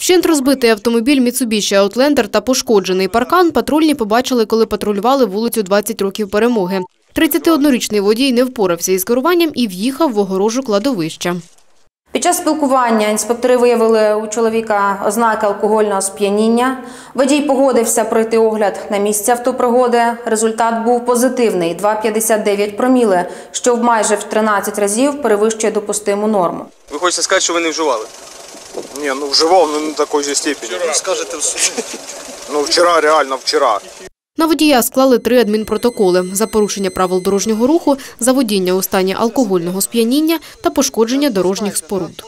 Вщент розбитий автомобіль Mitsubishi Outlander та пошкоджений паркан патрульні побачили, коли патрулювали вулицю 20 років перемоги. 31-річний водій не впорався із керуванням і в'їхав в огорожу кладовища. Під час спілкування інспектори виявили у чоловіка ознаки алкогольного сп'яніння. Водій погодився пройти огляд на місці автопригоди. Результат був позитивний – 2,59 проміли, що в майже в 13 разів перевищує допустиму норму. Ви хочете сказати, що ви не вживали? Не, ну вживав, но не на такой же степени. Скажете в суді. Ну вчера, реально вчера. На водія склали три адмінпротоколи за порушення правил дорожнього руху, за водіння у стані алкогольного сп'яніння та пошкодження дорожніх споруд.